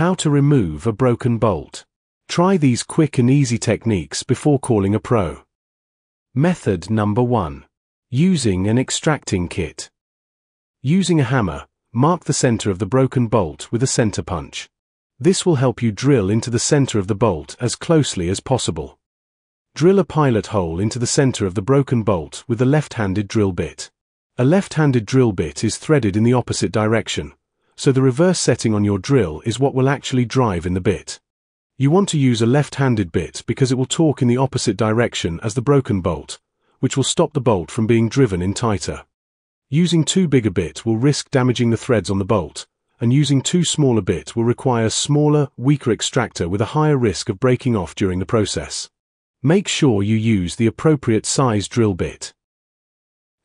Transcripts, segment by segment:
How to remove a broken bolt. Try these quick and easy techniques before calling a pro. Method number 1. Using an extracting kit. Using a hammer, mark the center of the broken bolt with a center punch. This will help you drill into the center of the bolt as closely as possible. Drill a pilot hole into the center of the broken bolt with a left-handed drill bit. A left-handed drill bit is threaded in the opposite direction, so the reverse setting on your drill is what will actually drive in the bit. You want to use a left-handed bit because it will torque in the opposite direction as the broken bolt, which will stop the bolt from being driven in tighter. Using too big a bit will risk damaging the threads on the bolt, and using too small a bit will require a smaller, weaker extractor with a higher risk of breaking off during the process. Make sure you use the appropriate size drill bit.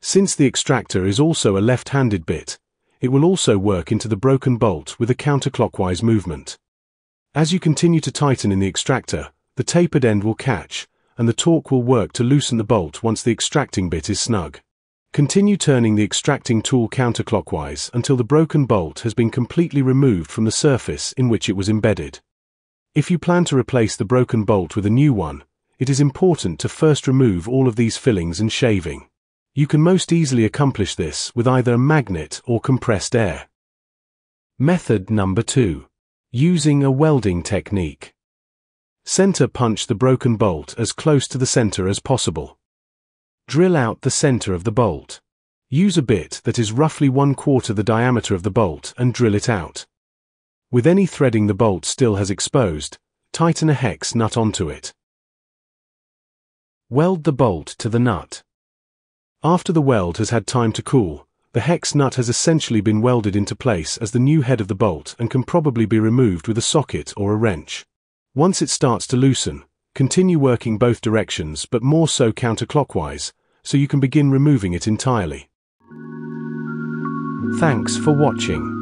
Since the extractor is also a left-handed bit, it will also work into the broken bolt with a counterclockwise movement. As you continue to tighten in the extractor, the tapered end will catch, and the torque will work to loosen the bolt once the extracting bit is snug. Continue turning the extracting tool counterclockwise until the broken bolt has been completely removed from the surface in which it was embedded. If you plan to replace the broken bolt with a new one, it is important to first remove all of these fillings and shaving. You can most easily accomplish this with either a magnet or compressed air. Method number 2. Using a welding technique. Center punch the broken bolt as close to the center as possible. Drill out the center of the bolt. Use a bit that is roughly one quarter the diameter of the bolt and drill it out. With any threading the bolt still has exposed, tighten a hex nut onto it. Weld the bolt to the nut. After the weld has had time to cool, the hex nut has essentially been welded into place as the new head of the bolt and can probably be removed with a socket or a wrench. Once it starts to loosen, continue working both directions but more so counterclockwise, so you can begin removing it entirely. Thanks for watching.